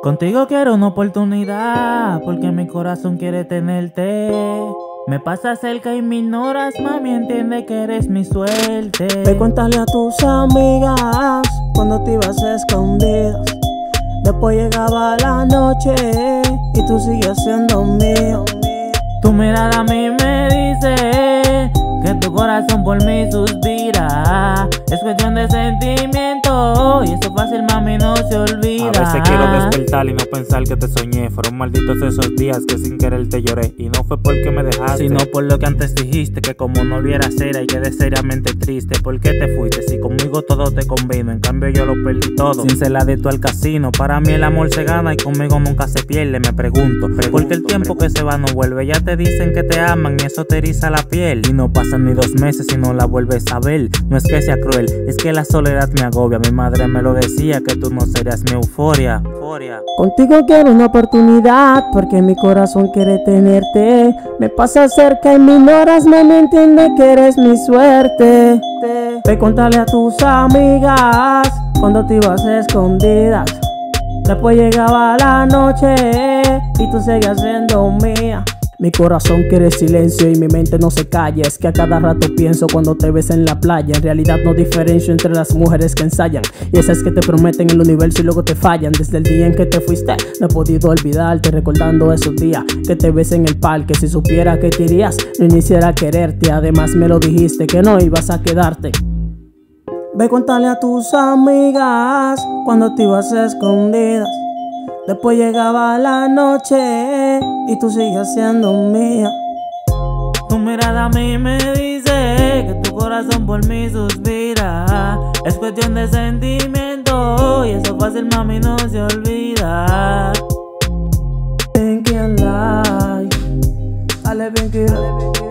Contigo quiero una oportunidad, porque mi corazón quiere tenerte. Me pasa cerca y me ignoras, mami, entiende que eres mi suerte. Ve cuéntale a tus amigas cuando te ibas escondidas. Después llegaba la noche y tú sigues siendo mío. Tu mirada a mí me dice que tu corazón por mí suspira. Es cuestión de sentimiento y eso fácil, mami, no se olvida. A veces quiero despertar y no pensar que te soñé. Fueron malditos esos días que sin querer te lloré. Y no fue porque me dejaste, Sino por lo que antes dijiste, que como no hubiera cera y quedé seriamente triste. ¿Por qué te fuiste? Si conmigo todo te convino, en cambio yo lo perdí todo. Sin ser la de tu al casino, para mí el amor se gana y conmigo nunca se pierde. Me pregunto, porque el tiempo que se va no vuelve. Ya te dicen que te aman y eso te eriza la piel. Y no pasan ni dos meses y no la vuelves a ver. No es que sea cruel, es que la soledad me agobia. Mi madre me lo decía, que tú no serías mi euforia. Contigo quiero una oportunidad porque mi corazón quiere tenerte. Me pasa cerca y me ignoras, no me entiende que eres mi suerte. Ve contarle a tus amigas cuando te ibas escondidas. Después llegaba la noche y tú seguías siendo mía. Mi corazón quiere silencio y mi mente no se calla. Es que a cada rato pienso cuando te ves en la playa. En realidad no diferencio entre las mujeres que ensayan y esas que te prometen el universo y luego te fallan. Desde el día en que te fuiste, no he podido olvidarte. Recordando esos días que te ves en el parque. Si supiera que te irías, no iniciara a quererte. Además, me lo dijiste que no ibas a quedarte. Ve contarle a tus amigas cuando te ibas escondidas. Después llegaba la noche y tú sigues siendo mía. Tu mirada a mí me dice que tu corazón por mí suspira. Es cuestión de sentimiento y eso fácil, mami, no se olvida. Light. Dale, Pinky.